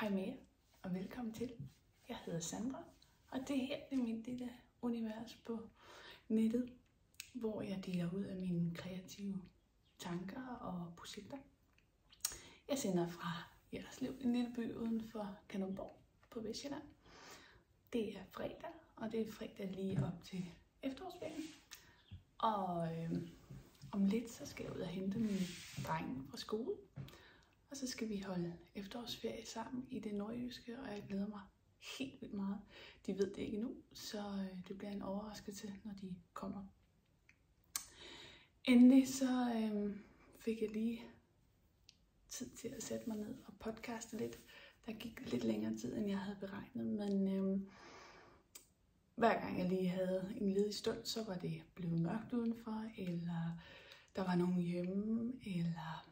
Hej med jer, og velkommen til. Jeg hedder Sandra, og det her er mit lille univers på nettet, hvor jeg deler ud af mine kreative tanker og projekter. Jeg sender fra Jerslev, en lille by uden for Kanonborg på Vestjylland. Det er fredag, og det er fredag lige op til efterårsferien. Og øh, om lidt, så skal jeg ud og hente min dreng fra skole. Og så skal vi holde efterårsferie sammen i det nordjyske, og jeg glæder mig helt vildt meget. De ved det ikke endnu, så øh, det bliver en overraskelse, når de kommer. Endelig så øh, fik jeg lige tid til at sætte mig ned og podcaste lidt. Der gik lidt længere tid, end jeg havde beregnet, men øh, hver gang jeg lige havde en ledig stund, så var det blevet mørkt udenfor, eller der var nogen hjemme, eller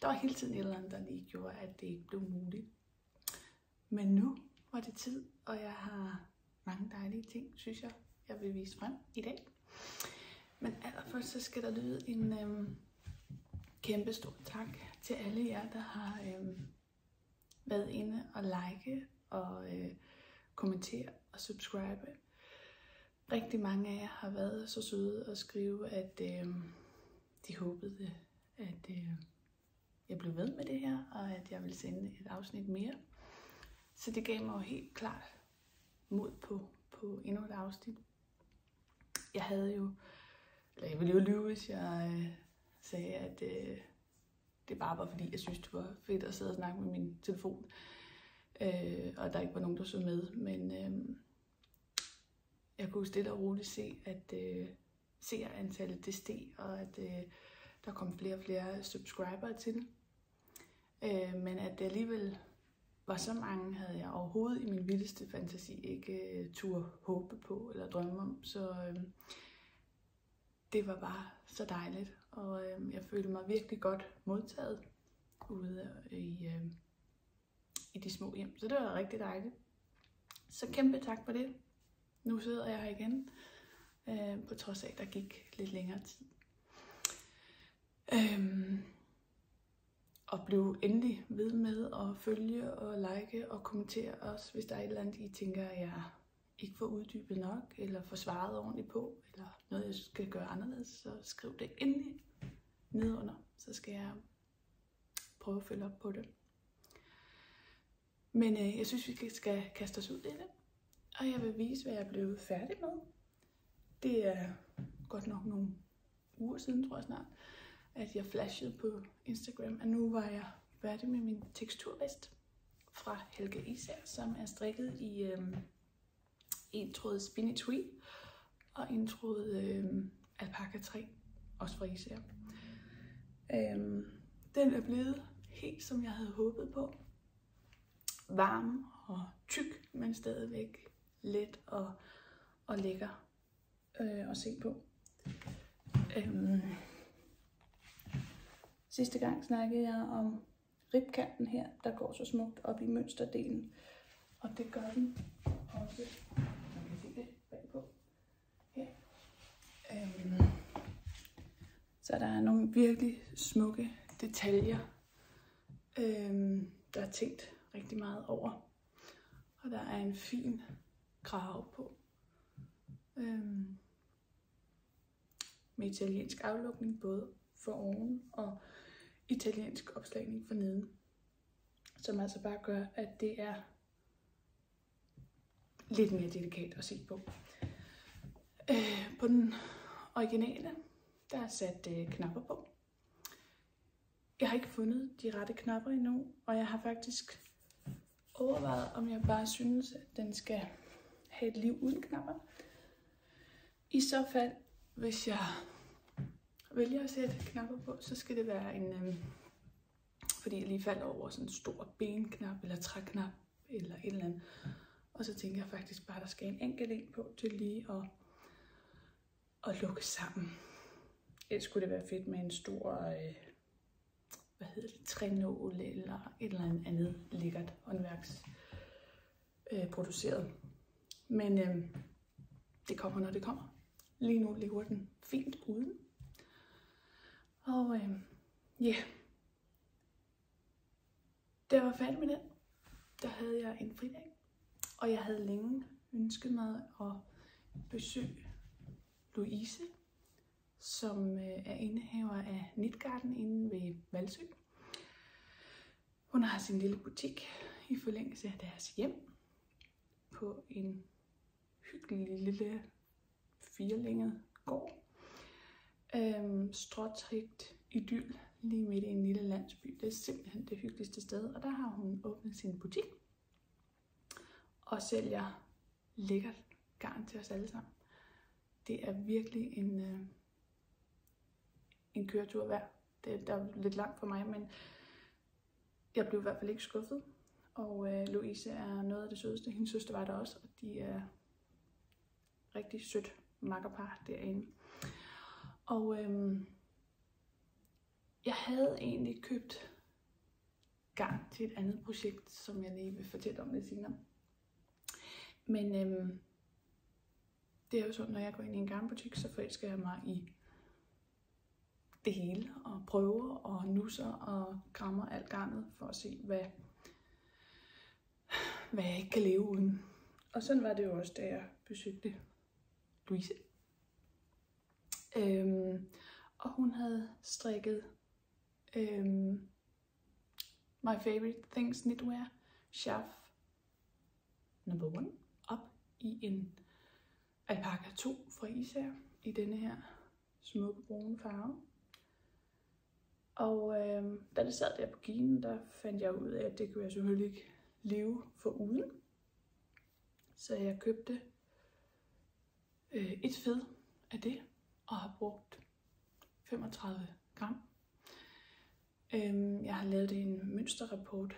der var hele tiden et eller andet, der lige gjorde, at det ikke blev muligt. Men nu var det tid, og jeg har mange dejlige ting, synes jeg, jeg vil vise frem i dag. Men allerførst så skal der lyde en øhm, kæmpe stor tak til alle jer, der har øhm, været inde og like og øh, kommentere og subscribe. Rigtig mange af jer har været så søde at skrive, at øh, de håbede, at øh, jeg blev ved med det her, og at jeg ville sende et afsnit mere. Så det gav mig jo helt klart mod på, på endnu et afsnit. Jeg havde jo, eller jeg ville jo lyve, hvis jeg øh, sagde, at øh, det bare var fordi, jeg synes, det var fedt at sidde og snakke med min telefon. Øh, og der ikke var nogen, der så med. Men øh, jeg kunne stille og roligt se, at øh, seerantallet det steg, og at øh, der kom flere og flere subscribere til. Øh, men at det alligevel var så mange, havde jeg overhovedet i min vildeste fantasi ikke øh, tur håbe på eller drømme om. Så øh, det var bare så dejligt, og øh, jeg følte mig virkelig godt modtaget ude øh, i, øh, i de små hjem. Så det var rigtig dejligt. Så kæmpe tak for det. Nu sidder jeg her igen, øh, på trods af, at der gik lidt længere tid. Øh, og blive endelig ved med at følge og like og kommentere os, hvis der er et eller andet, I tænker, at jeg ikke får uddybet nok, eller får svaret ordentligt på, eller noget, jeg skal gøre anderledes, så skriv det endelig nedunder, så skal jeg prøve at følge op på det. Men øh, jeg synes, vi skal kaste os ud i det, og jeg vil vise, hvad jeg er blevet færdig med. Det er godt nok nogle uger siden, tror jeg snart at jeg flashede på Instagram, at nu var jeg færdig med min teksturvest fra Helge Især, som er strikket i øhm, en tråd spinny tweed og en tråd øhm, alpaca 3, også fra Især. Øhm, den er blevet helt som jeg havde håbet på. Varm og tyk, men stadigvæk let og, og lækker øh, at se på. Øhm, Sidste gang snakkede jeg om ribkanten her, der går så smukt op i mønsterdelen. Og det gør den også. Man kan se det bagpå. Her. Øhm. Så der er nogle virkelig smukke detaljer, øhm, der er tænkt rigtig meget over. Og der er en fin krav på. Øhm, med italiensk aflukning både for oven og italiensk opslagning for neden. Som altså bare gør, at det er lidt mere delikat at se på. Øh, på den originale, der er sat øh, knapper på. Jeg har ikke fundet de rette knapper endnu, og jeg har faktisk overvejet, om jeg bare synes, at den skal have et liv uden knapper. I så fald, hvis jeg vælger at sætte knapper på, så skal det være en, øhm, fordi jeg lige faldt over sådan en stor benknap eller træknap eller et eller andet. Og så tænker jeg faktisk bare, at der skal en enkelt en på til lige at, at lukke sammen. Ellers skulle det være fedt med en stor, øh, hvad hedder det, trænål eller et eller andet andet lækkert håndværks øh, produceret. Men øh, det kommer, når det kommer. Lige nu lever den fint uden. Og øh, ja, yeah. det var færdig med den. der havde jeg en fridag, og jeg havde længe ønsket mig at besøge Louise, som øh, er indehaver af Nitgarden inde ved Valsø. Hun har sin lille butik i forlængelse af deres hjem på en hyggelig lille firelænget gård. Øhm, stråtrigt idyll lige midt i en lille landsby. Det er simpelthen det hyggeligste sted. Og der har hun åbnet sin butik og sælger lækkert garn til os alle sammen. Det er virkelig en, øh, en køretur værd. Det der er lidt langt for mig, men jeg blev i hvert fald ikke skuffet. Og øh, Louise er noget af det sødeste. Hendes søster var der også, og de er rigtig sødt makkerpar derinde. Og øhm, jeg havde egentlig købt garn til et andet projekt, som jeg lige vil fortælle om lidt senere. Men øhm, det er jo sådan, når jeg går ind i en garnbutik, så forelsker jeg mig i det hele, og prøver og nusser og krammer alt garnet, for at se, hvad, hvad jeg ikke kan leve uden. Og sådan var det jo også, da jeg besøgte Louise. Øhm, og hun havde strikket øhm, My Favorite Things Knitwear Shaf number 1 op i en alpaka 2 fra Især i denne her smukke brune farve. Og øh, da det sad der på ginen, der fandt jeg ud af, at det kunne jeg selvfølgelig ikke leve for uden. Så jeg købte øh, et fed af det, og har brugt 35 gram. Øhm, jeg har lavet en mønsterrapport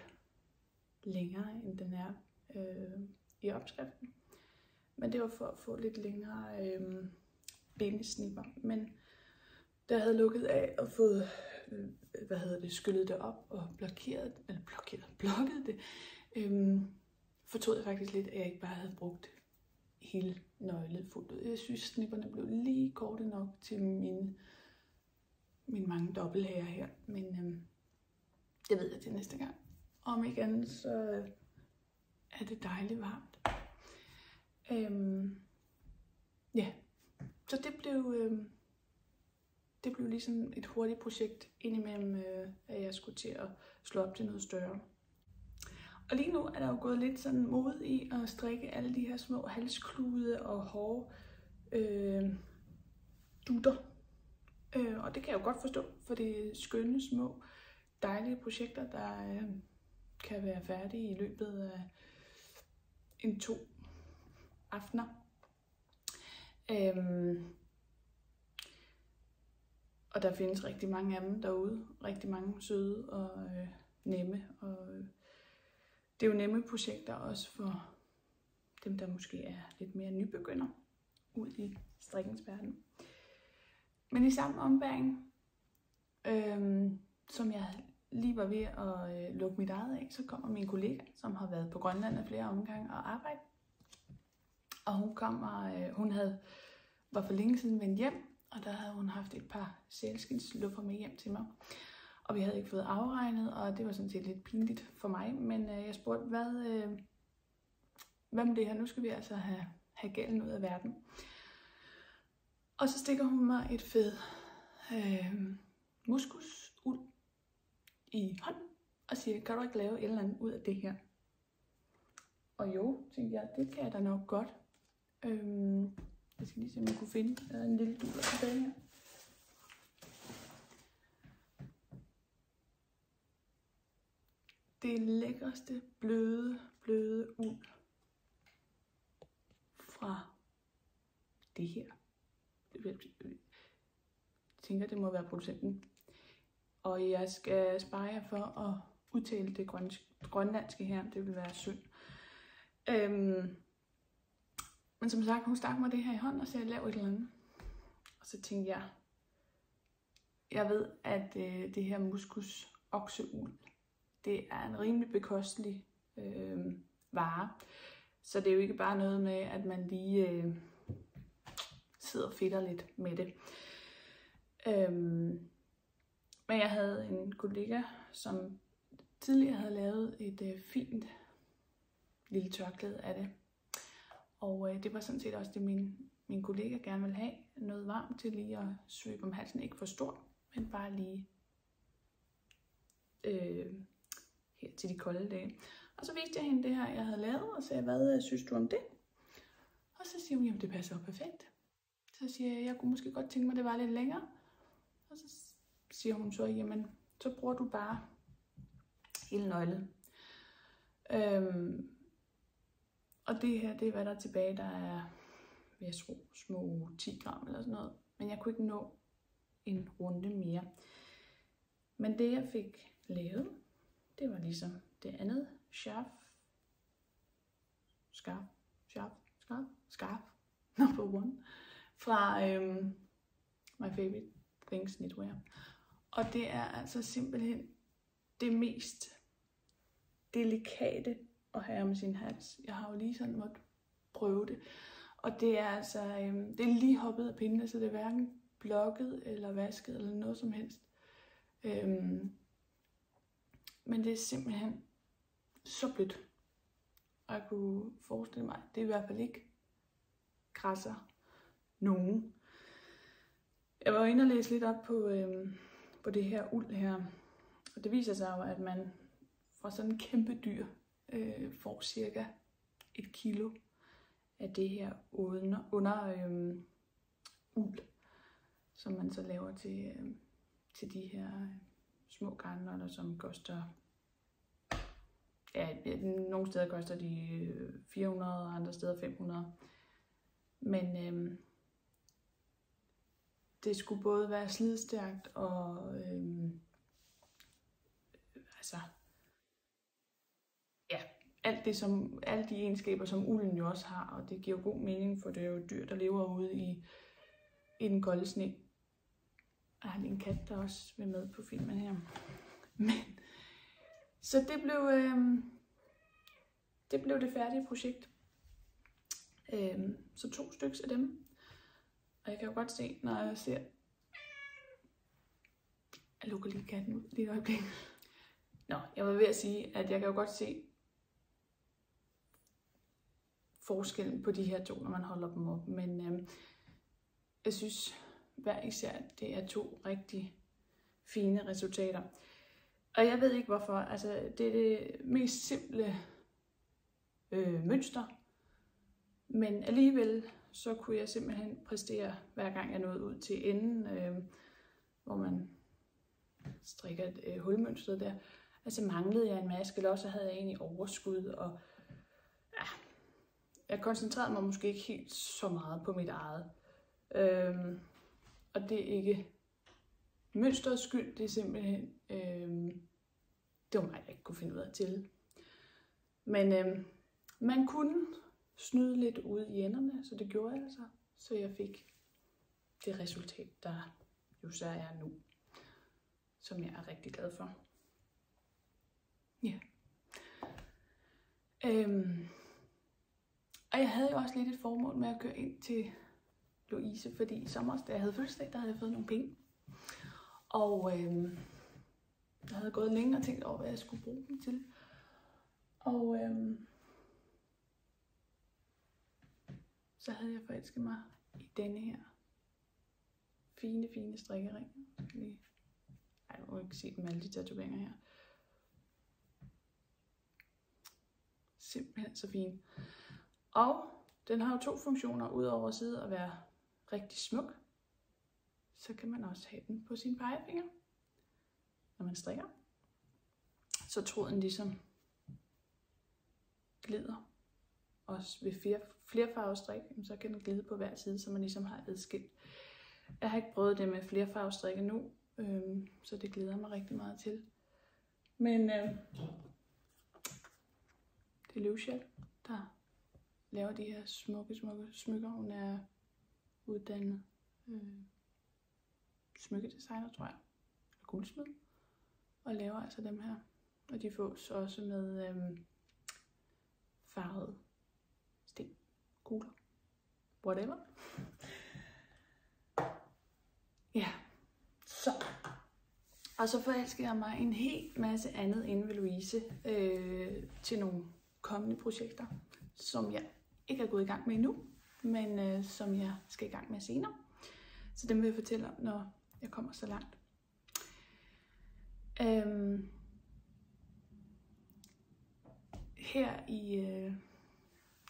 længere, end den er øh, i opskriften. Men det var for at få lidt længere øh, benesnipper. Men da jeg havde lukket af og fået øh, hvad hedder det, skyllet det op og blokeret, eller blokeret, blokket det, øh, fortod jeg faktisk lidt, at jeg ikke bare havde brugt hele nøglet fuldt ud. Jeg synes, snipperne blev lige korte nok til mine, mine mange dobbelthager her, men øhm, det ved jeg til næste gang. Om ikke andet, så øh, er det dejligt varmt. Øhm, ja, så det blev, øhm, det blev ligesom et hurtigt projekt indimellem, øh, at jeg skulle til at slå op til noget større. Og lige nu er der jo gået lidt sådan mod i at strikke alle de her små halsklude og hårde øh, dutter. Øh, og det kan jeg jo godt forstå, for det er skønne, små, dejlige projekter, der øh, kan være færdige i løbet af en to aftener. Øhm, og der findes rigtig mange af dem derude. Rigtig mange søde og øh, nemme. Og øh, det er jo nemme projekter også for dem, der måske er lidt mere nybegynder ud i strikkens verden. Men i samme ombæring, øh, som jeg lige var ved at øh, lukke mit eget af, så kommer min kollega, som har været på Grønland af flere omgange og arbejde. Og hun kommer, øh, hun havde, var for længe siden vendt hjem, og der havde hun haft et par sælskindsluffer med hjem til mig. Og vi havde ikke fået afregnet, og det var sådan set lidt pinligt for mig. Men øh, jeg spurgte, hvad, øh, hvad med det her? Nu skal vi altså have, have gælden ud af verden. Og så stikker hun mig et fed øh, muskus ud i hånden og siger, kan du ikke lave et eller andet ud af det her? Og jo, tænkte jeg, det kan jeg da nok godt. Øhm, jeg skal lige se, om jeg kunne finde øh, en lille duler tilbage her. Det lækreste bløde, bløde uld fra det her. Jeg tænker, det må være producenten. Og jeg skal spare jer for at udtale det grønlandske her. Det vil være synd. Øhm, men som sagt, hun stak mig det her i hånden og sagde, lav et eller andet. Og så tænkte jeg, jeg ved, at øh, det her muskus okseuld, det er en rimelig bekostelig øh, vare. Så det er jo ikke bare noget med, at man lige øh, sidder og fedter lidt med det. Øhm, men jeg havde en kollega, som tidligere havde lavet et øh, fint lille tørklæde af det. Og øh, det var sådan set også det, min, min kollega gerne ville have. Noget varmt til lige at svøbe om halsen. Ikke for stor, men bare lige øh, her til de kolde dage. Og så viste jeg hende det her, jeg havde lavet, og sagde, hvad øh, synes du om det? Og så siger hun, jamen det passer jo perfekt. Så siger jeg, jeg kunne måske godt tænke mig, at det var lidt længere. Og så siger hun så, jamen så bruger du bare hele nøglen. Øhm, og det her, det er hvad der er tilbage, der er, jeg tror, små 10 gram eller sådan noget. Men jeg kunne ikke nå en runde mere. Men det jeg fik lavet, det var ligesom det andet Sharp. scarf, Sharp. scarf, scarf, number one, fra øhm, My Favorite Things Knitwear. Og det er altså simpelthen det mest delikate at have om sin hals. Jeg har jo lige sådan måtte prøve det. Og det er altså, øhm, det er lige hoppet af pindene, så det er hverken blokket eller vasket eller noget som helst. Øhm, men det er simpelthen så blødt. Og jeg kunne forestille mig, det er i hvert fald ikke græsser nogen. Jeg var inde og læse lidt op på, øhm, på det her uld her. Og det viser sig jo, at man fra sådan en kæmpe dyr øh, får cirka et kilo af det her under, under øhm, uld, som man så laver til, øh, til de her øh, små garnlotter, som koster, ja, nogle steder koster de øh, 400, og andre steder 500. Men øh, det skulle både være slidstærkt og øh, altså ja, alt det som, alle de egenskaber, som ulden jo også har, og det giver jo god mening, for det er jo dyr, der lever ude i, i den kolde sne. Jeg har lige en kat, der også vil med på filmen her. Men, så det blev, øh, det blev det færdige projekt. Øh, så to stykker af dem. Og jeg kan jo godt se, når jeg ser... Jeg lukker lige katten ud lige et øjeblik. Nå, jeg var ved at sige, at jeg kan jo godt se forskellen på de her to, når man holder dem op. Men øh, jeg synes hver især, det er to rigtig fine resultater. Og jeg ved ikke hvorfor. Altså, det er det mest simple øh, mønster. Men alligevel så kunne jeg simpelthen præstere, hver gang jeg nåede ud til enden, øh, hvor man strikker et øh, hulmønster der. Altså manglede jeg en maske, eller også havde jeg egentlig overskud, og ja, jeg koncentrerede mig måske ikke helt så meget på mit eget. Øh, og det er ikke mønsterets skyld, det er simpelthen, øh, det var mig, der ikke kunne finde ud af til. Men øh, man kunne snyde lidt ud i enderne, så det gjorde jeg altså. Så jeg fik det resultat, der jo så er nu, som jeg er rigtig glad for. Ja. Øhm. Og jeg havde jo også lidt et formål med at køre ind til Louise, fordi i sommer, da jeg havde fødselsdag, der havde jeg fået nogle penge. Og øhm, jeg havde gået længe og tænkt over, hvad jeg skulle bruge den til. Og øhm, så havde jeg forelsket mig i denne her fine, fine strikkering. Lige. Ej, jeg må ikke se dem alle de tatoveringer her. Simpelthen så fin. Og den har jo to funktioner, udover at sidde og være rigtig smuk, så kan man også have den på sin pegefinger, når man strikker. Så tråden ligesom glider. Også ved flere, flerfarvestrik, så kan den glide på hver side, så man ligesom har adskilt. Jeg har ikke prøvet det med flerfarvestrik endnu, øhm, så det glæder mig rigtig meget til. Men øh, det er Lucia, der laver de her smukke, smukke smykker. Hun er uddannet øh, smykkedesigner, tror jeg, og guldsmed, og laver altså dem her. Og de fås også med øhm, farvet sten, kugler, whatever. Ja, så. Og så forelskede jeg mig en hel masse andet inde ved Louise øh, til nogle kommende projekter, som jeg ikke er gået i gang med endnu, men øh, som jeg skal i gang med senere. Så dem vil jeg fortælle om, når jeg kommer så langt. Øhm, her i øh,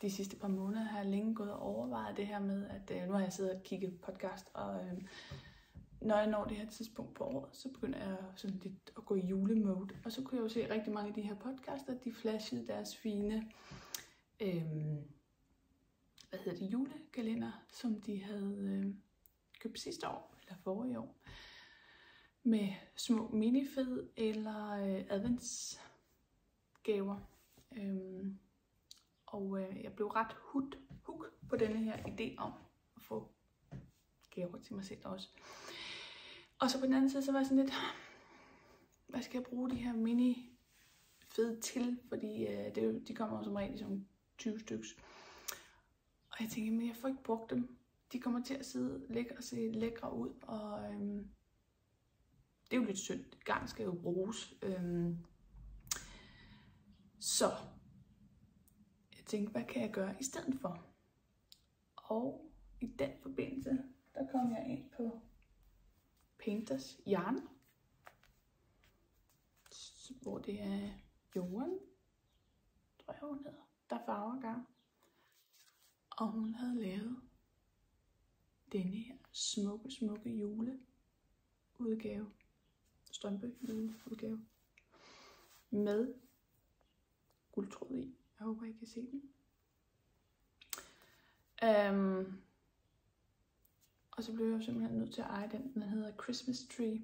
de sidste par måneder har jeg længe gået og overvejet det her med, at øh, nu har jeg siddet og kigget podcast, og øh, når jeg når det her tidspunkt på året, så begynder jeg sådan lidt at gå i julemode. Og så kunne jeg jo se rigtig mange af de her podcaster, de flashede deres fine, øh, hvad hedder det, julekalender, som de havde øh, købt sidste år, eller forrige år, med små minifed eller øh, adventsgaver. Øhm, og øh, jeg blev ret hud, hook på denne her idé om at få gaver til mig selv også. Og så på den anden side, så var jeg sådan lidt, hvad skal jeg bruge de her mini fed til? Fordi øh, det, de kommer som regel som 20 stykker. Og jeg tænkte, men jeg får ikke brugt dem. De kommer til at sidde lækre og se lækre ud, og øhm, det er jo lidt synd. Garn skal jo bruges. Øhm, så jeg tænkte, hvad kan jeg gøre i stedet for? Og i den forbindelse, der kom jeg ind på Painters Yarn, hvor det er jorden, tror jeg hun hedder, der farver gang. Og hun havde lavet denne her smukke, smukke juleudgave, strømpe juleudgave, med guldtråd i. Jeg håber, I kan se den. Um, og så blev jeg simpelthen nødt til at eje den. Den hedder Christmas Tree.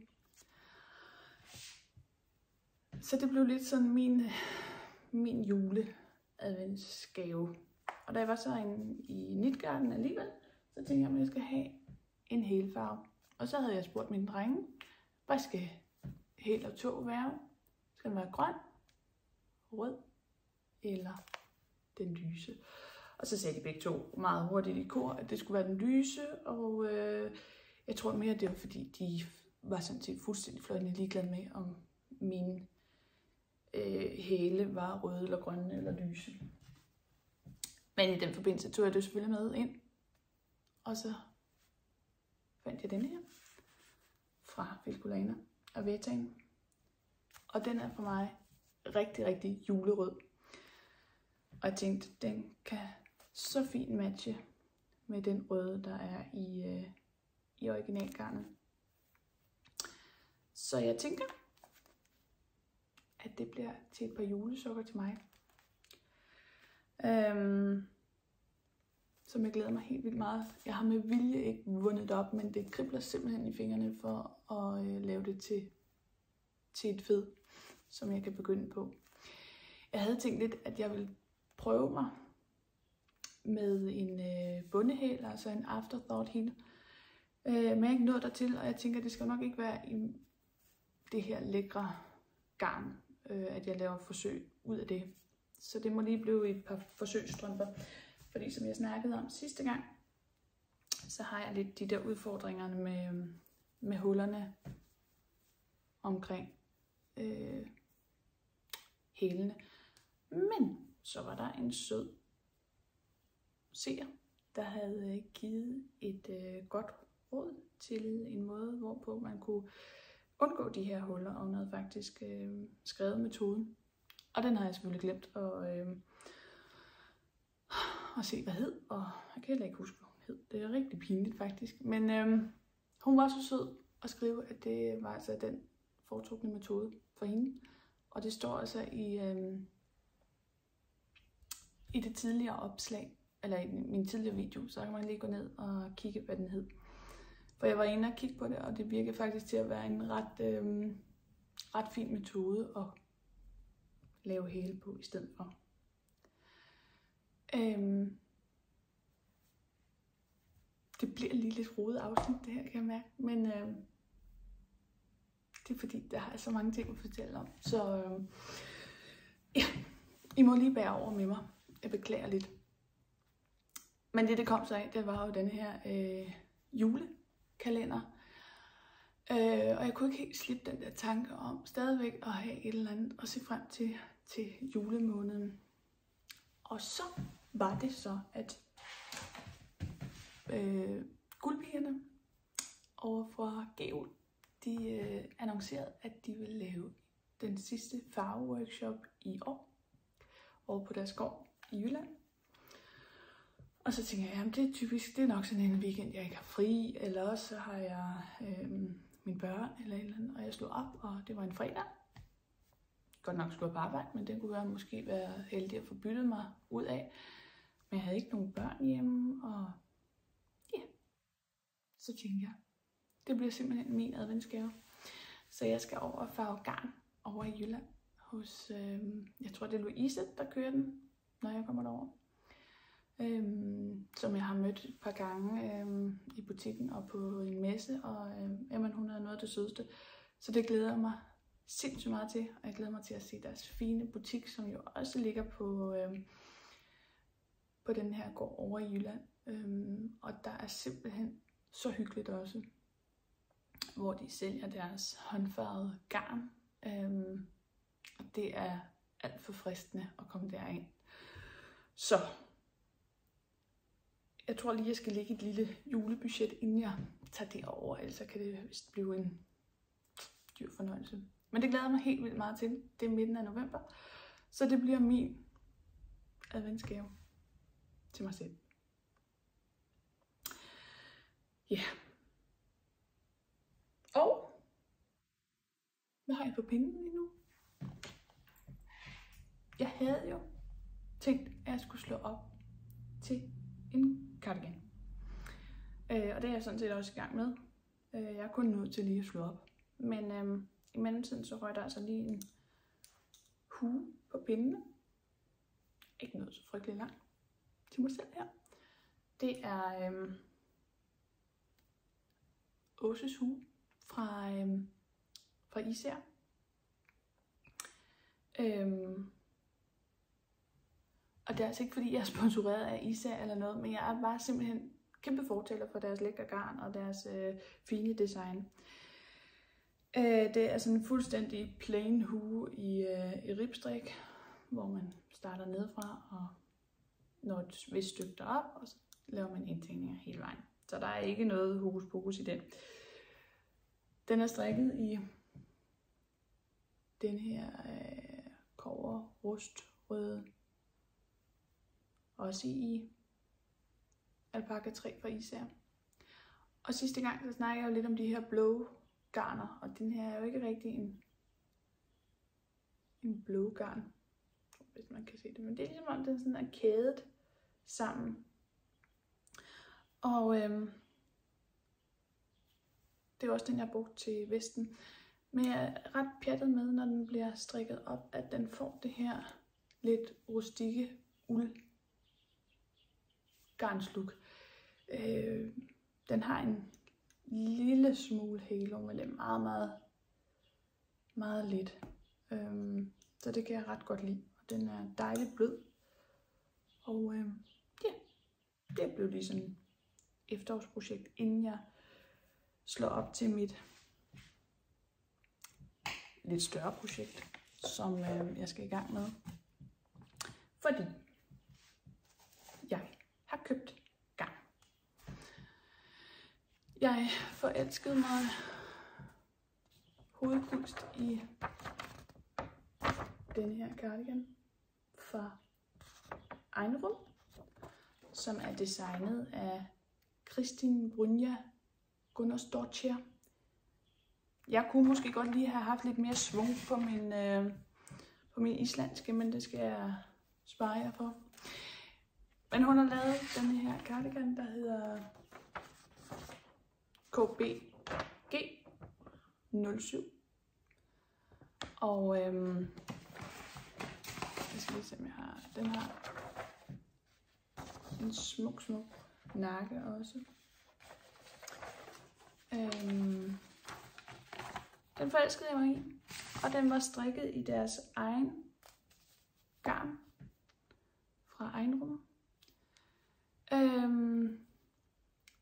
Så det blev lidt sådan min, min jule adventsgave. Og da jeg var så en, i Nitgarden alligevel, så tænkte jeg, at jeg skal have en helfarve. Og så havde jeg spurgt mine drenge, hvad skal hel og tog være? Skal den være grøn, rød eller den lyse? Og så sagde de begge to meget hurtigt i kor, at det skulle være den lyse, og øh, jeg tror mere, det var fordi, de var sådan set fuldstændig fløjende ligeglade med, om mine øh, hæle var røde eller grønne eller lyse. Men i den forbindelse tog jeg det selvfølgelig med ind, og så fandt jeg denne her fra Vilcolana og Vetan. Og den er for mig rigtig, rigtig julerød. Og jeg tænkte, den kan så fint matche med den røde, der er i, øh, i originalgarnet. Så jeg tænker, at det bliver til et par julesukker til mig. Øhm, som jeg glæder mig helt vildt meget. Jeg har med vilje ikke vundet det op, men det kribler simpelthen i fingrene for at øh, lave det til, til et fed, som jeg kan begynde på. Jeg havde tænkt lidt, at jeg ville prøve mig med en øh, bundehæl, altså en afterthought heel. Øh, men jeg er ikke nået dertil, og jeg tænker, at det skal nok ikke være i det her lækre garn, øh, at jeg laver forsøg ud af det. Så det må lige blive et par forsøgsstrømper. Fordi som jeg snakkede om sidste gang, så har jeg lidt de der udfordringer med, øhm, med hullerne omkring øh, hælene. Men så var der en sød seer, der havde øh, givet et øh, godt råd til en måde, hvorpå man kunne undgå de her huller, og hun havde faktisk øh, skrevet metoden. Og den har jeg selvfølgelig glemt at, øh, og se, hvad hed, og jeg kan heller ikke huske, hvad hun hed. Det er rigtig pinligt faktisk. Men øhm, hun var så sød at skrive, at det var altså den foretrukne metode for hende. Og det står altså i, øhm, i det tidligere opslag, eller i min tidligere video, så kan man lige gå ned og kigge, hvad den hed. For jeg var inde og kigge på det, og det virker faktisk til at være en ret, øhm, ret fin metode at lave hele på i stedet for. Øhm, det bliver lige lidt rodet afsnit, det her, kan jeg mærke. Men øhm, det er fordi, der har så mange ting at fortælle om. Så øhm, ja, I må lige bære over med mig. Jeg beklager lidt. Men det, det kom så af, det var jo denne her øh, julekalender. Øh, og jeg kunne ikke helt slippe den der tanke om stadigvæk at have et eller andet at se frem til til julemåneden. Og så var det så, at øh, guldpigerne over fra GU, de øh, annoncerede, at de ville lave den sidste farveworkshop i år over på deres gård i Jylland. Og så tænker jeg, at det er typisk, det er nok sådan en weekend, jeg ikke har fri, eller også så har jeg øh, mine børn eller et eller andet, og jeg slog op, og det var en fredag. Godt nok skulle jeg på arbejde, men det kunne jeg måske være heldig at få byttet mig ud af. Men jeg havde ikke nogen børn hjemme, og ja, så tænkte jeg, det bliver simpelthen min adventsgave. Så jeg skal over og farve garn over i Jylland hos, øh, jeg tror det er Louise, der kører den, når jeg kommer derover. Øhm, som jeg har mødt et par gange øhm, i butikken og på en messe, og øhm, jamen, hun er noget af det sødeste. Så det glæder jeg mig sindssygt meget til, og jeg glæder mig til at se deres fine butik, som jo også ligger på, øhm, på den her gård over i Jylland. Øhm, og der er simpelthen så hyggeligt også, hvor de sælger deres håndfarvede garn. Øhm, og det er alt for fristende at komme derind. Så jeg tror lige, jeg skal lægge et lille julebudget, inden jeg tager det over, ellers kan det vist blive en dyr fornøjelse. Men det glæder mig helt vildt meget til. Det er midten af november, så det bliver min adventsgave til mig selv. Ja. Yeah. Og hvad har jeg på pinden lige nu? Jeg havde jo tænkt, at jeg skulle slå op til en cardigan. Øh, og det er jeg sådan set også i gang med. Øh, jeg er kun nødt til lige at slå op. Men øh, i mellemtiden så røg der altså lige en hue på pindene. Ikke noget så frygtelig langt til mig selv her. Det er øhm, Åses hue fra, øhm, fra Især. Øhm, og det er altså ikke fordi, jeg er sponsoreret af Isa eller noget, men jeg er bare simpelthen kæmpe fortaler for deres lækre garn og deres øh, fine design. Øh, det er sådan en fuldstændig plain hue i, øh, i ribstrik, hvor man starter nedefra og når et vist stykke derop, og så laver man indtægninger hele vejen. Så der er ikke noget hokus pokus i den. Den er strikket i den her øh, kover rust røde også i alpaka 3 fra Især. Og sidste gang, så snakkede jeg jo lidt om de her blå garner, og den her er jo ikke rigtig en, en blå garn, hvis man kan se det. Men det er ligesom om, den sådan er kædet sammen. Og øhm, det er også den, jeg har brugt til vesten. Men jeg er ret pjattet med, når den bliver strikket op, at den får det her lidt rustikke uld garnsluk. Øh, den har en lille smule halo, men det er meget, meget, meget lidt. Øh, så det kan jeg ret godt lide. Den er dejligt blød. Og øh, ja, det blev lige sådan et efterårsprojekt, inden jeg slår op til mit lidt større projekt, som øh, jeg skal i gang med. Fordi jeg har købt gang. Jeg forelskede mig hovedkulst i denne her cardigan fra Ejnerum, som er designet af Kristin Brynja Gunnarsdottir. Jeg kunne måske godt lige have haft lidt mere svung på min, øh, på min islandske, men det skal jeg spare jer for. Men hun har lavet den her cardigan, der hedder KBG 07. Og øhm, lige se, om jeg har... Den har en smuk, smuk nakke også. Øhm, den forelskede jeg mig i, og den var strikket i deres egen garn fra Egenrum øhm,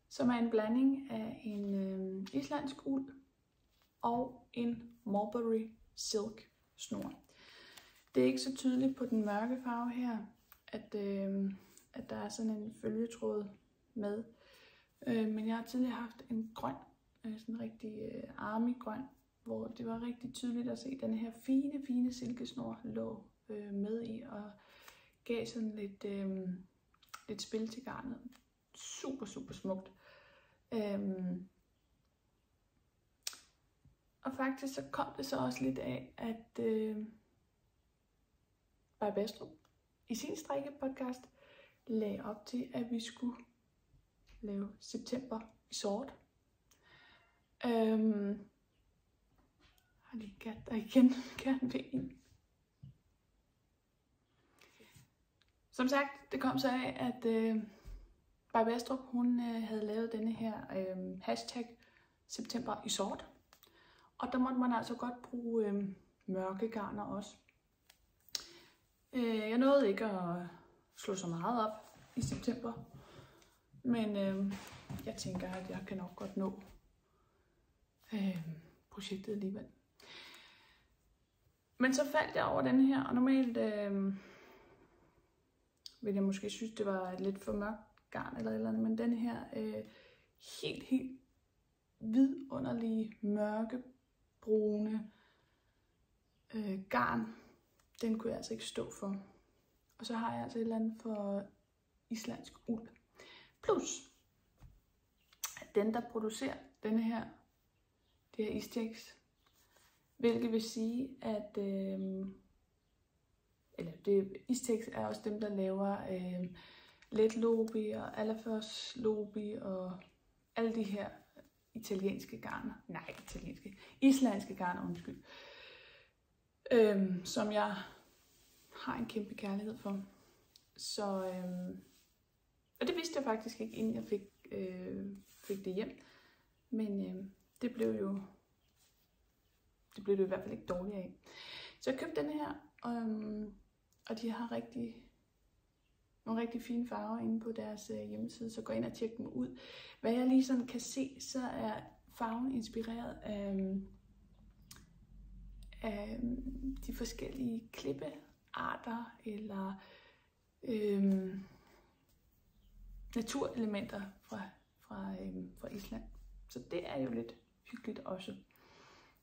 som er en blanding af en øhm, islandsk uld og en mulberry silk snor. Det er ikke så tydeligt på den mørke farve her, at, øh, at der er sådan en følgetråd med. Øh, men jeg har tidligere haft en grøn, øh, sådan en rigtig øh, army-grøn, hvor det var rigtig tydeligt at se, at den her fine, fine silkesnor lå øh, med i og gav sådan lidt, øh, lidt spil til garnet. Super, super smukt. Øhm, og faktisk så kom det så også lidt af, at øh, Maja Bastrup i sin strikkepodcast lagde op til, at vi skulle lave september i sort. Øhm, har lige gat der igen, gerne ved en. Som sagt, det kom så af, at øh, Barbara Astrup, hun øh, havde lavet denne her øh, hashtag september i sort. Og der måtte man altså godt bruge øh, mørke garner også. Øh, jeg nåede ikke at slå så meget op i september. Men øh, jeg tænker, at jeg kan nok godt nå øh, projektet alligevel. Men så faldt jeg over den her, og normalt øh, ville jeg måske synes, det var lidt for mørkt garn eller eller andet, men den her øh, helt, helt vidunderlige, mørke, brune øh, garn, den kunne jeg altså ikke stå for. Og så har jeg altså et eller andet for islandsk uld. Plus, at den, der producerer denne her, det her Istex, hvilket vil sige, at øh, eller det, Istex er også dem, der laver øh, let lobby og Alafos lobby og alle de her italienske garner. Nej, italienske. Islandske garner, undskyld. Øhm, som jeg har en kæmpe kærlighed for. Så, øhm, og det vidste jeg faktisk ikke, inden jeg fik, øh, fik det hjem. Men øh, det blev jo det blev det i hvert fald ikke dårligt af. Så jeg købte den her, øhm, og de har rigtig nogle rigtig fine farver inde på deres øh, hjemmeside, så gå ind og tjek dem ud. Hvad jeg lige sådan kan se, så er farven inspireret af, øhm, af de forskellige klippearter eller øhm, naturelementer fra, fra, øhm, fra Island. Så det er jo lidt hyggeligt også.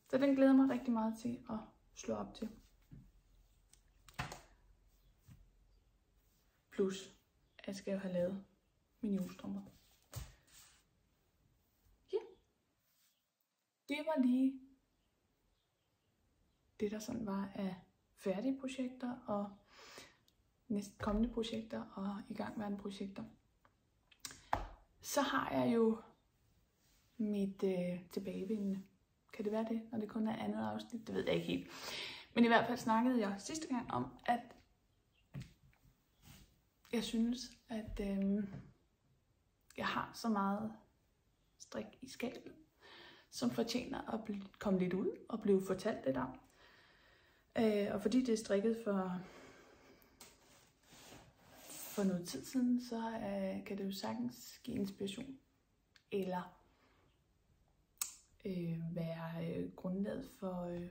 Så den glæder mig rigtig meget til at slå op til. Plus, at jeg skal jo have lavet mine julestrømper. Ja. Det var lige det, der sådan var af færdige projekter og næste kommende projekter og igangværende projekter. Så har jeg jo mit øh, tilbagevendende. Kan det være det, når det kun er andet afsnit? Det ved jeg ikke helt. Men i hvert fald snakkede jeg sidste gang om, at jeg synes, at øh, jeg har så meget strik i skabet, som fortjener at komme lidt ud og blive fortalt lidt om. Øh, og fordi det er strikket for, for noget tid siden, så øh, kan det jo sagtens give inspiration. Eller øh, være øh, grundlaget for, øh,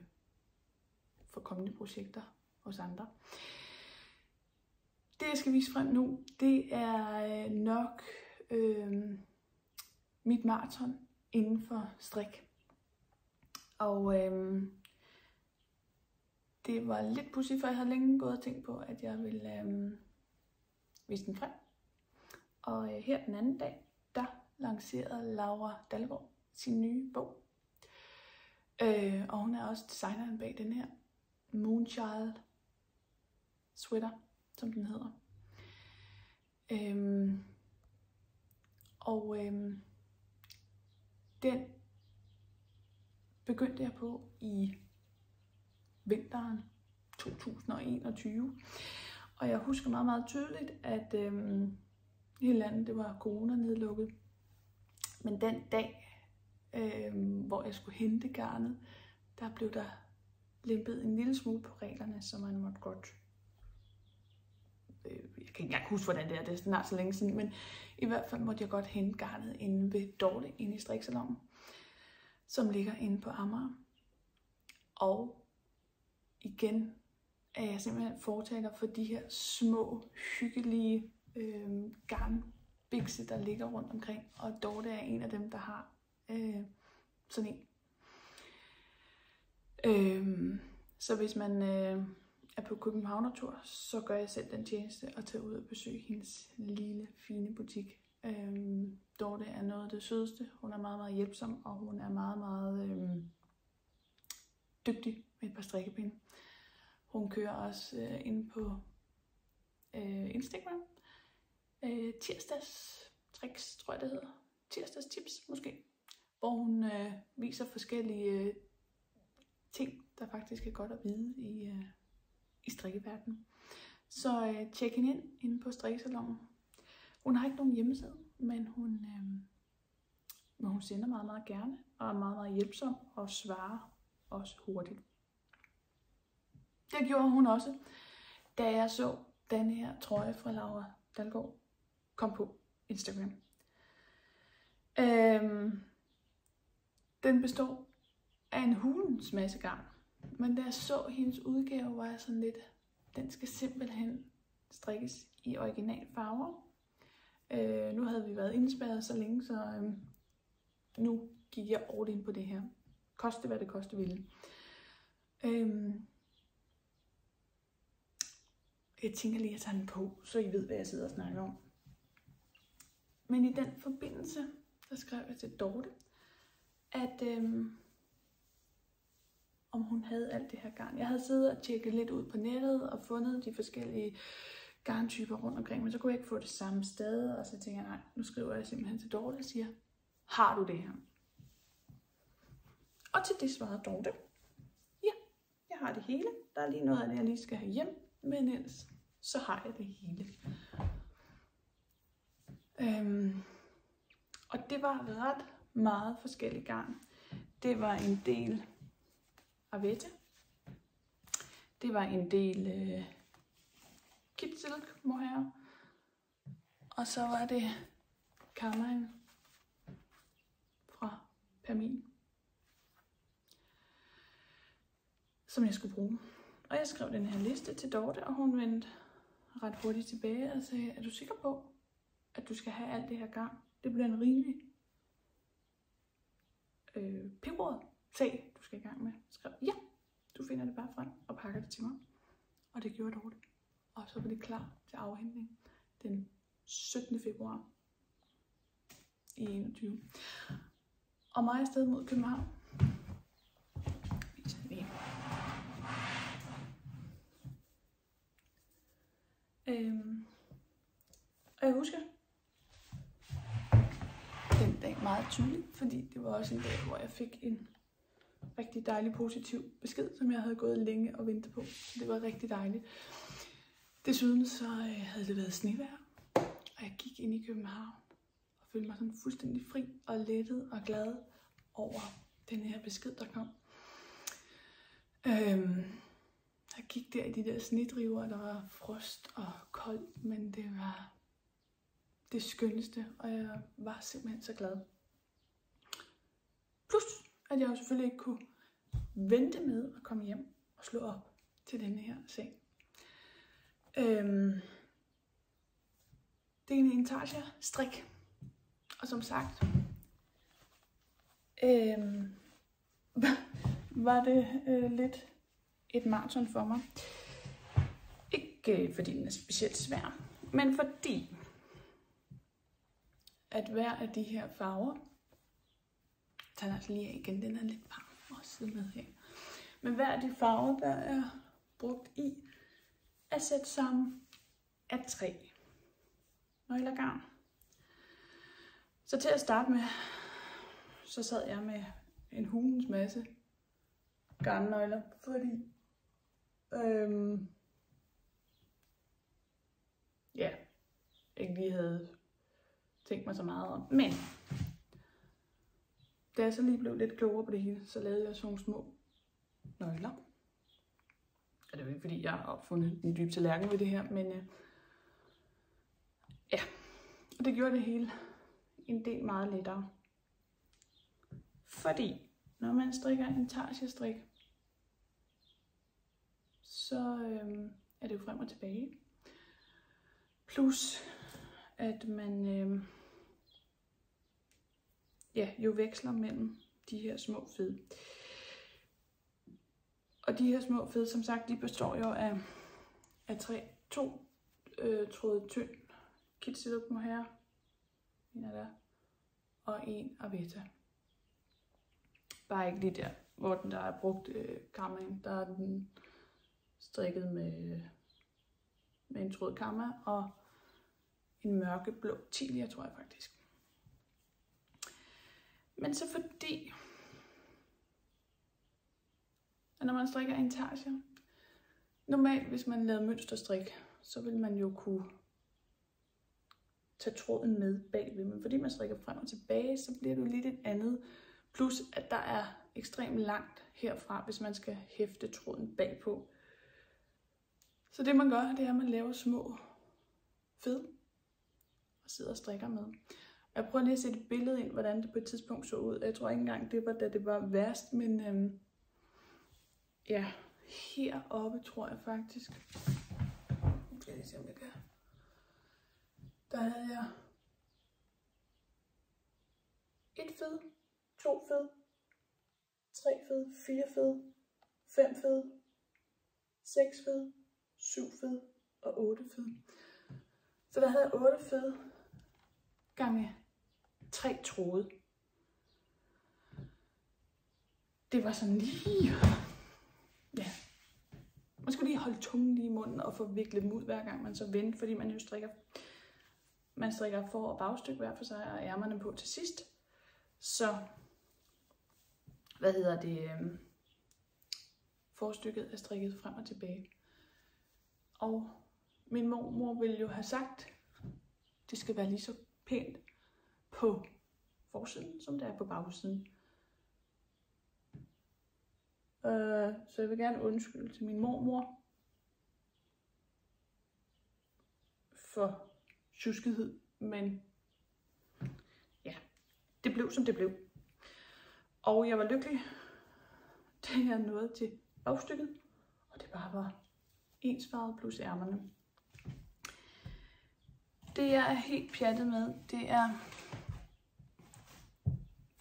for kommende projekter hos andre. Det, jeg skal vise frem nu, det er øh, nok øh, mit maraton inden for strik. Og øh, det var lidt pussy, for jeg havde længe gået og tænkt på, at jeg ville øh, vise den frem. Og øh, her den anden dag, der lancerede Laura Dalgaard sin nye bog. Øh, og hun er også designeren bag den her Moonchild sweater som den hedder. Øhm, og øhm, den begyndte jeg på i vinteren 2021. Og jeg husker meget, meget tydeligt, at øh, hele landet det var corona-nedlukket. Men den dag, øh, hvor jeg skulle hente garnet, der blev der lempet en lille smule på reglerne, så man måtte godt øh, jeg kan ikke engang huske, hvordan det er, det er snart så længe siden, men i hvert fald måtte jeg godt hente garnet inde ved Dorte, inde i striksalongen, som ligger inde på Amager. Og igen er jeg simpelthen fortaler for de her små, hyggelige øh, garnbikse, der ligger rundt omkring. Og Dorte er en af dem, der har øh, sådan en. Øh, så hvis man øh, er på Københavner-tur, så gør jeg selv den tjeneste at tage ud og besøge hendes lille, fine butik. Øh, Dorte er noget af det sødeste. Hun er meget, meget hjælpsom, og hun er meget, meget øh, dygtig med et par strikkepinde. Hun kører også øh, ind på øh, Instagram. Øh, tirsdags tricks, tror jeg det hedder. Tirsdags tips måske. Hvor hun øh, viser forskellige øh, ting, der faktisk er godt at vide i, øh, i strikkeverdenen. Så øh, tjek hende ind inde på strikkesalongen. Hun har ikke nogen hjemmeside, men hun, øh, men hun sender meget, meget gerne og er meget, meget hjælpsom og svarer også hurtigt. Det gjorde hun også, da jeg så den her trøje fra Laura Dalgaard kom på Instagram. Øhm, den består af en hulens masse garn. Men da jeg så hendes udgave, var jeg sådan lidt, den skal simpelthen strikkes i original farver. Øh, nu havde vi været indspærret så længe, så øh, nu gik jeg all in på det her. Koste hvad det koste ville. Øh, jeg tænker lige at tage den på, så I ved, hvad jeg sidder og snakker om. Men i den forbindelse, der skrev jeg til Dorte, at øhm, om hun havde alt det her garn. Jeg havde siddet og tjekket lidt ud på nettet og fundet de forskellige garntyper rundt omkring, men så kunne jeg ikke få det samme sted, og så tænkte jeg, nej, nu skriver jeg simpelthen til Dorte og siger, har du det her? Og til det svarede Dorte, ja, jeg har det hele. Der er lige noget af det, jeg lige skal have hjem, men ellers så har jeg det hele. Øhm, og det var ret meget forskellige garn. Det var en del Avette. Det var en del øh, Kit Silk mohair. Og så var det Carmine fra Permin. Som jeg skulle bruge. Og jeg skrev den her liste til Dorte, og hun vendte ret hurtigt tilbage og sagde, er du sikker på, at du skal have alt det her garn? Det bliver en rimelig øh, peberet sag, du skal i gang med. Skrev, ja, du finder det bare frem og pakker det til mig. Og det gjorde Dorte. Og så var det klar til afhentning den 17. februar i 21. Og mig afsted mod København. Viser det Øhm, og jeg husker den dag meget tydeligt, fordi det var også en dag, hvor jeg fik en rigtig dejlig positiv besked, som jeg havde gået længe og ventet på. Det var rigtig dejligt. Desuden så øh, havde det været snevejr, og jeg gik ind i København og følte mig sådan fuldstændig fri og lettet og glad over den her besked, der kom. Øhm, jeg gik der i de der snedriver, der var frost og koldt, men det var det skønneste, og jeg var simpelthen så glad. Plus, at jeg jo selvfølgelig ikke kunne vente med at komme hjem og slå op til denne her seng. Øhm, det er en intarsia strik. Og som sagt, øhm, var det øh, lidt et maraton for mig. Ikke øh, fordi den er specielt svær, men fordi at hver af de her farver, tager altså lige af igen, den er lidt varm også med her. Men hver af de farver, der er brugt i, er sat sammen af tre nøglergarn. Så til at starte med, så sad jeg med en hulens masse garnnøgler, fordi øhm, ja, ikke lige havde tænkt mig så meget om. Men da jeg så lige blev lidt klogere på det hele, så lavede jeg sådan nogle små nøgler. Og det er jo ikke fordi, jeg har opfundet en dyb tallerken ved det her, men øh, ja, og det gjorde det hele en del meget lettere. Fordi når man strikker en tarsiestrik, så øh, er det jo frem og tilbage. Plus, at man øh, ja, jo veksler mellem de her små fed. Og de her små fed, som sagt, de består jo af, af tre, to øh, tråde tynd kitsiluk her, en af der, og en aveta. Bare ikke lige der, hvor den der er brugt øh, kammen, der er den strikket med, med en tråd kamma og en mørkeblå tilia, tror jeg faktisk. Men så fordi, at når man strikker intarsia, normalt hvis man lavede mønsterstrik, så vil man jo kunne tage tråden med bagved, men fordi man strikker frem og tilbage, så bliver det jo lidt et andet. Plus at der er ekstremt langt herfra, hvis man skal hæfte tråden bagpå. Så det man gør, det er, at man laver små fed og sidder og strikker med. Jeg prøver lige at sætte et billede ind, hvordan det på et tidspunkt så ud. Jeg tror ikke engang, det var da det var værst, men øhm, ja, heroppe tror jeg faktisk. Nu skal jeg lige se, om jeg kan. Der havde jeg et fed, to fed, tre fed, fire fed, fem fed, seks fed, 7 fed og 8 fed. Så der havde jeg 8 fed gange 3 tråde. Det var sådan lige... Ja. Man skulle lige holde tungen lige i munden og få viklet dem ud hver gang man så vendte, fordi man jo strikker man strikker for- og bagstykke hver for sig, og ærmerne på til sidst. Så, hvad hedder det, øh, forstykket er strikket frem og tilbage. Og min mormor ville jo have sagt, det skal være lige så pænt på forsiden, som det er på bagsiden. Øh, så jeg vil gerne undskylde til min mormor for tjuskighed, men ja, det blev som det blev. Og jeg var lykkelig, da jeg nåede til bagstykket, og det bare var ensfarvet plus ærmerne. Det jeg er helt pjattet med, det er,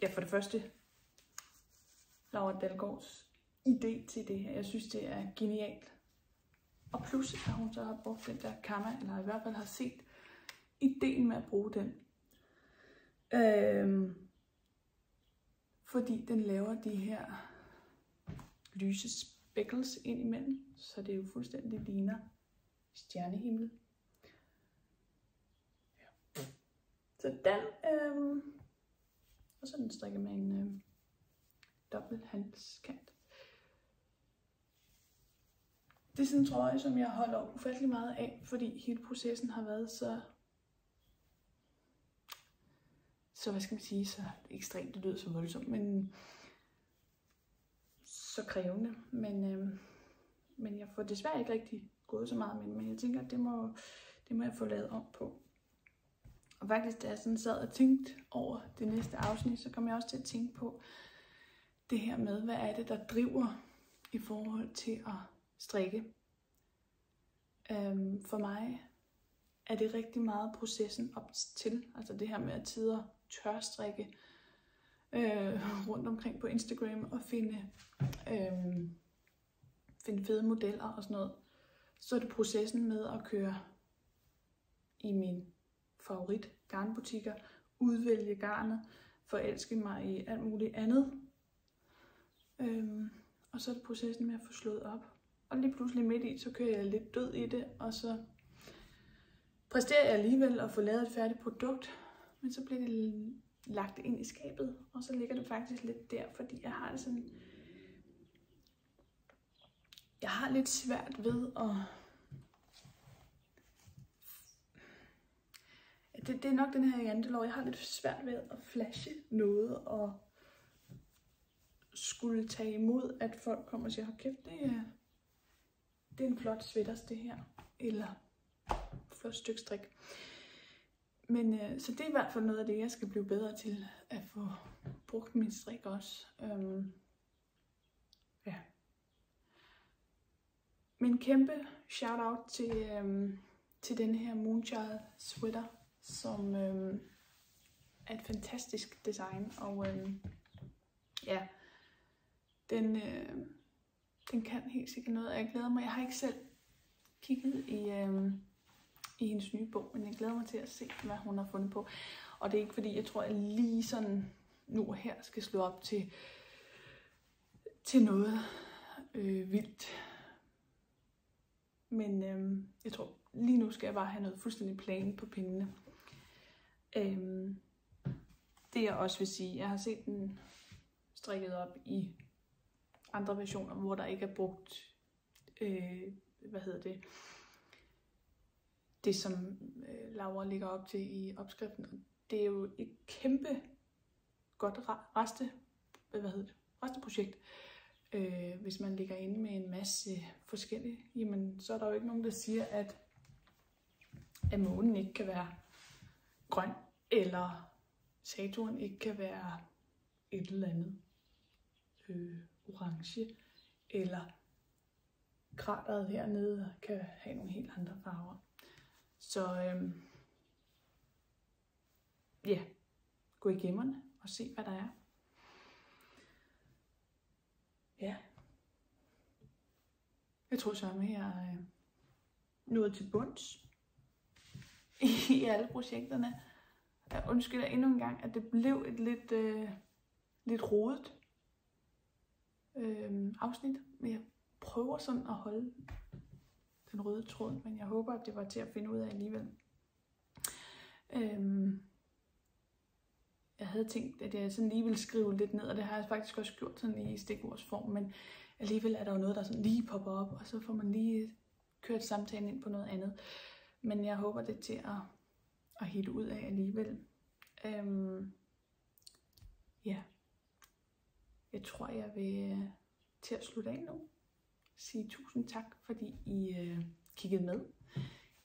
ja for det første, Laura Dalgaards idé til det her. Jeg synes, det er genialt. Og plus, at hun så har brugt den der kammer, eller i hvert fald har set ideen med at bruge den. Øhm, fordi den laver de her lyse speckles ind imellem, så det jo fuldstændig ligner stjernehimmel. Ja. Så den, øhm, og så den strikker med en øh, dobbelt handskant. Det er sådan en trøje, som jeg holder ufattelig meget af, fordi hele processen har været så så hvad skal man sige, så ekstremt, det lyder så voldsomt, men så krævende. Men, øh, men jeg får desværre ikke rigtig gået så meget med men jeg tænker, at det må, det må jeg få lavet om på. Og faktisk, da jeg sådan sad og tænkte over det næste afsnit, så kom jeg også til at tænke på det her med, hvad er det, der driver i forhold til at strikke. Øhm, for mig er det rigtig meget processen op til, altså det her med at tider tørstrikke øh, rundt omkring på Instagram og finde, øh, finde fede modeller og sådan noget. Så er det processen med at køre i min favorit garnbutikker, udvælge garnet, forelske mig i alt muligt andet. Øhm, og så er det processen med at få slået op. Og lige pludselig midt i, så kører jeg lidt død i det, og så præsterer jeg alligevel at få lavet et færdigt produkt, men så bliver det lagt ind i skabet, og så ligger det faktisk lidt der, fordi jeg har det sådan... Jeg har lidt svært ved at... Det, det er nok den her jantelov. Jeg har lidt svært ved at flashe noget og skulle tage imod, at folk kommer og siger, hold kæft, det er, det er en flot sweaters det her. Eller flot stykke strik. Men øh, så det er i hvert fald noget af det, jeg skal blive bedre til at få brugt min strik også. Øhm, ja. Min kæmpe shout out til, øhm, til den her Moonchild sweater, som øhm, er et fantastisk design. Og øhm, ja, den, øh, den kan helt sikkert noget, og jeg glæder mig. Jeg har ikke selv kigget i, øhm, i hendes nye bog, men jeg glæder mig til at se, hvad hun har fundet på. Og det er ikke fordi, jeg tror, at jeg lige sådan nu og her skal slå op til, til noget øh, vildt. Men øh, jeg tror, lige nu skal jeg bare have noget fuldstændig plan på pindene. Øh, det jeg også vil sige, jeg har set den strikket op i andre versioner, hvor der ikke er brugt, øh, hvad hedder det, det som øh, Laura ligger op til i opskriften. Det er jo et kæmpe godt reste, øh, hvad hedder det, resteprojekt. Øh, hvis man ligger inde med en masse forskellige, jamen så er der jo ikke nogen, der siger, at, at månen ikke kan være grøn, eller Saturn ikke kan være et eller andet øh, orange, eller krateret hernede kan have nogle helt andre farver. Så øhm, ja, gå i gemmerne og se, hvad der er. Ja. Jeg tror så, at jeg er øh, nået til bunds i alle projekterne. Jeg undskylder endnu en gang, at det blev et lidt, øh, lidt rodet øh, afsnit. Men jeg prøver sådan at holde den røde tråd, men jeg håber, at det var til at finde ud af alligevel. Øhm, jeg havde tænkt, at jeg sådan lige ville skrive lidt ned, og det har jeg faktisk også gjort sådan lige i stikordsform, men alligevel er der jo noget, der sådan lige popper op, og så får man lige kørt samtalen ind på noget andet. Men jeg håber det til at, at hitte ud af alligevel. Øhm, ja. Jeg tror, jeg vil øh, til at slutte af nu. Sige tusind tak, fordi I øh, kiggede med.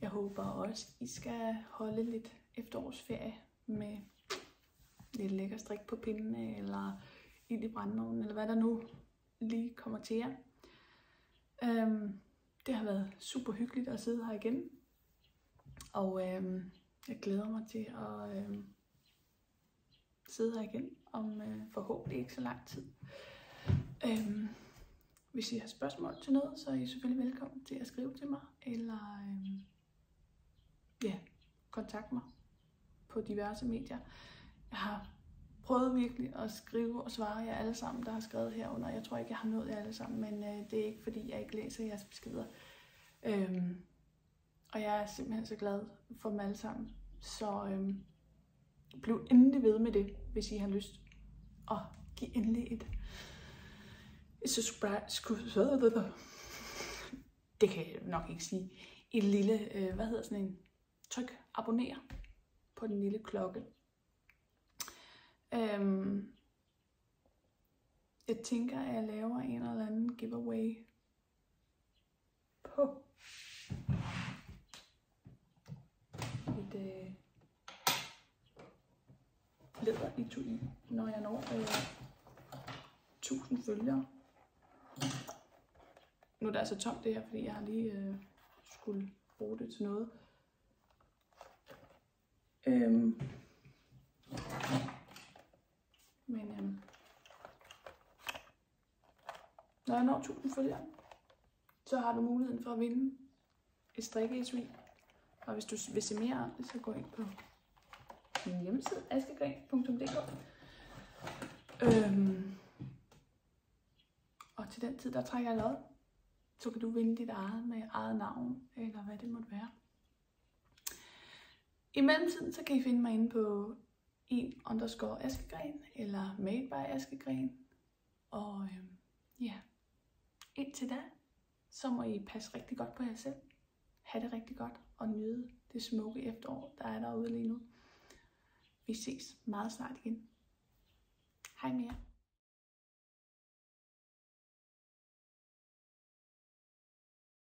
Jeg håber også, I skal holde lidt efterårsferie med lidt lækker strik på pindene, eller ild i brændeovnen, eller hvad der nu lige kommer til jer. Øhm, det har været super hyggeligt at sidde her igen. Og øhm, jeg glæder mig til at øhm, sidde her igen om øh, forhåbentlig ikke så lang tid. Øhm, hvis I har spørgsmål til noget, så er I selvfølgelig velkommen til at skrive til mig, eller øhm, ja, kontakt mig på diverse medier. Jeg har prøvet virkelig at skrive og svare jer alle sammen, der har skrevet herunder. Jeg tror ikke, jeg har nået jer alle sammen, men øh, det er ikke fordi, jeg ikke læser jeres beskeder. Øhm, og jeg er simpelthen så glad for dem alle sammen. Så øhm, bliv endelig ved med det, hvis I har lyst. Og giv endelig et, It's a surprise. Det kan jeg nok ikke sige. Et lille, øh, hvad hedder sådan en, tryk abonner på den lille klokke. Øhm, jeg tænker, at jeg laver en eller anden giveaway på et øh, læder i når jeg når øh, 1000 følgere. Nu er det altså tomt det her, fordi jeg har lige øh, skulle bruge det til noget. Øhm, men øhm, når jeg når 1000 følgere, så har du muligheden for at vinde et strikkeetui. Og hvis du vil se mere om det, så gå ind på min hjemmeside, askegren.dk. Øhm, og til den tid, der trækker jeg lod, så kan du vinde dit eget med eget navn, eller hvad det måtte være. I mellemtiden, så kan I finde mig inde på en underscore askegren, eller made by askegren. Og øhm, ja, indtil da, så må I passe rigtig godt på jer selv. Ha' det rigtig godt og nyde det smukke efterår, der er derude lige nu. Vi ses meget snart igen. Hej med jer.